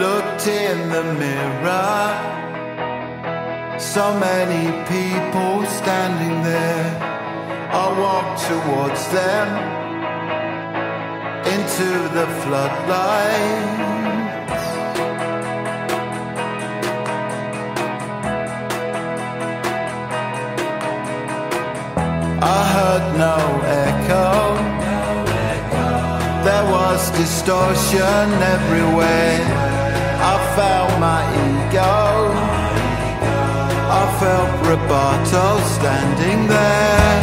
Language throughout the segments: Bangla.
looked in the mirror. So many people standing there. I walked towards them into the floodlight. I heard no echo. There was distortion everywhere. I felt my ego. I felt Roboto standing there.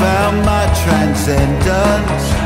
Found my transcendence.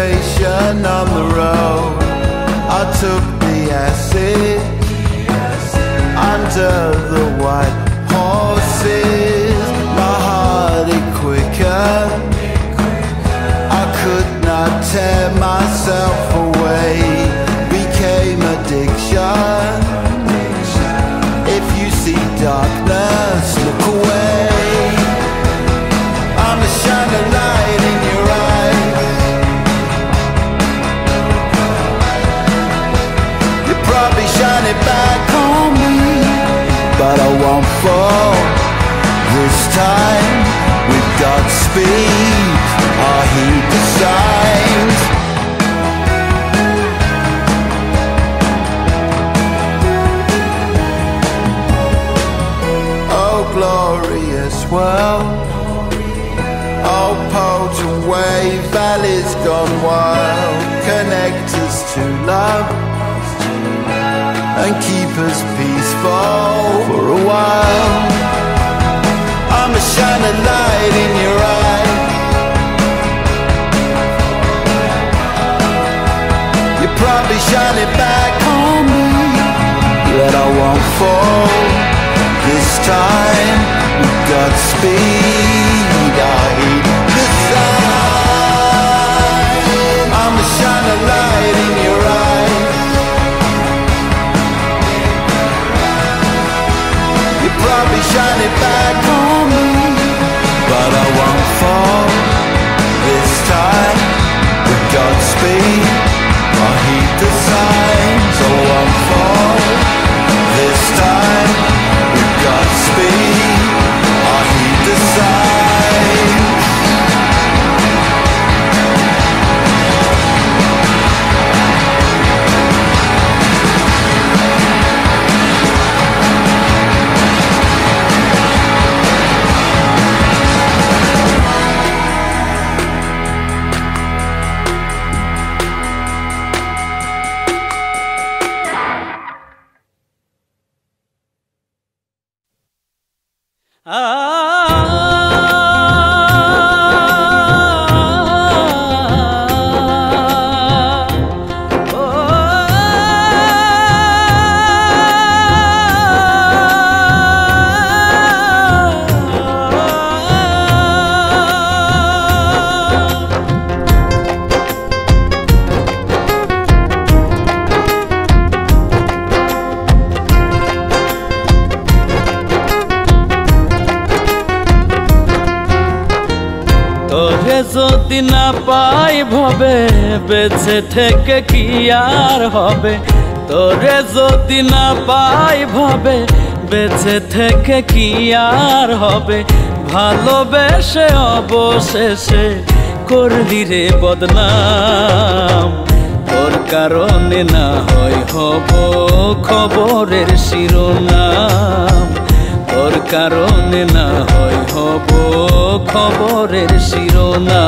Station on the road. I took the acid under the white but I won't fall this time. With Godspeed, I heed the signs. Oh, glorious world. Oh, potent wave, valleys gone wild. Connect us to love and keep us peaceful for a while. I'm a shining light in your eye. You probably shine it back on me, but I won't it back on me, but I won't যদি না পাই ভবে, বেঁচে থেকে কি আর হবে? তোরে যদি না পাই ভবে, বেঁচে থেকে কি আর হবে? ভালোবেসে অবশেষে করলি রে বদনাম। তোর কারণে না হয় হব খবরের শিরোনাম। তোর কারণে না হয় হব খবরের শিরোনা।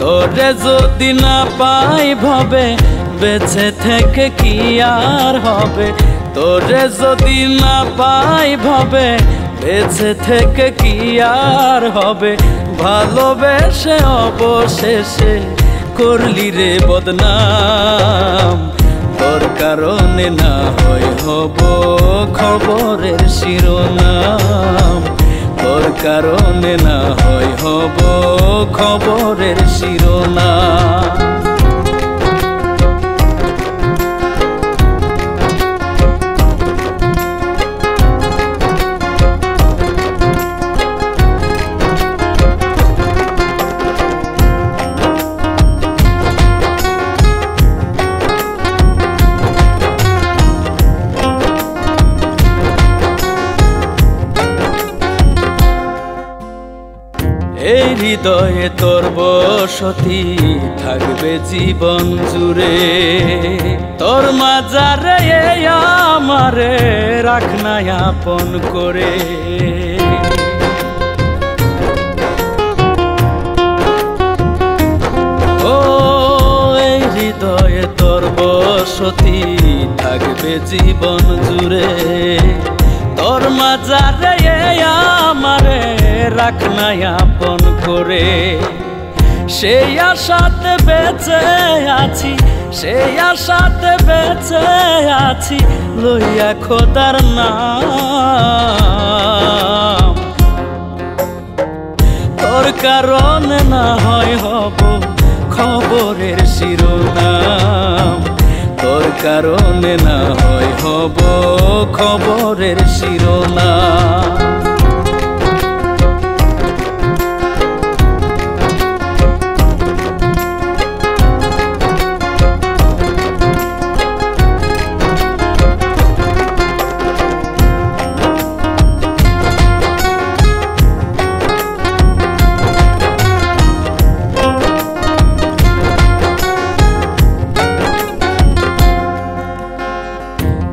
তোরে যদি না পাই ভাবে, বেঁচে থেকে কি আর হবে? তোরে যদি না পাই ভাবে, বেঁচে থেকে কি আর হবে? ভালোবেসে অবশেষে করলি রে বদনাম। তোর কারণে না হয় হব খবরের শিরোনাম। তোর কারণে না হয় হব খবরের শিরোনাম। এই হৃদয়ে তোর বসতি থাকবে জীবন জুড়ে। তোর মাজারে আমারে রাখ না আপন করে। ও, এই হৃদয়ে তোর বসতি থাকবে জীবন জুড়ে। তোর মাজারে রাখ না আপন করে। সেই আশাতে বেঁচে আছি, সেই আশাতে বেঁচে আছি, লইয়া খোদার নাম। তোর কারণে না হয় হব খবরের শিরোনাম। তোর কারণে না হয় হব খবরের শিরোনাম।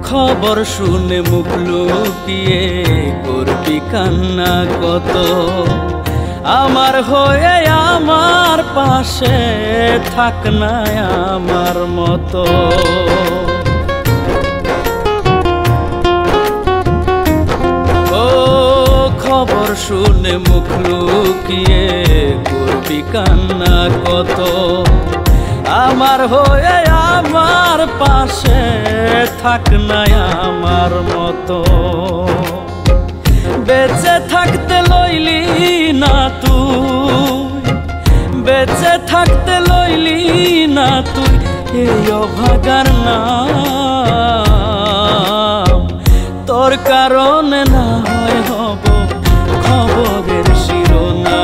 খবর শুনে মুখ লুকিয়ে করবি কান্না কত? আমার হয়ে আমার পাশে থাক না আমার মতো। ও খবর শুনে মুখ লুকিয়ে করবি কান্না কত? আমার হয়ে আমার পাশে থাক নাই আমার মতো। বেঁচে থাকতে লইলি না তুই। বেঁচে থাকতে লইলি না তুই, এই অভাগার না তোর কারণে না হয় হব খবরের শিরোনা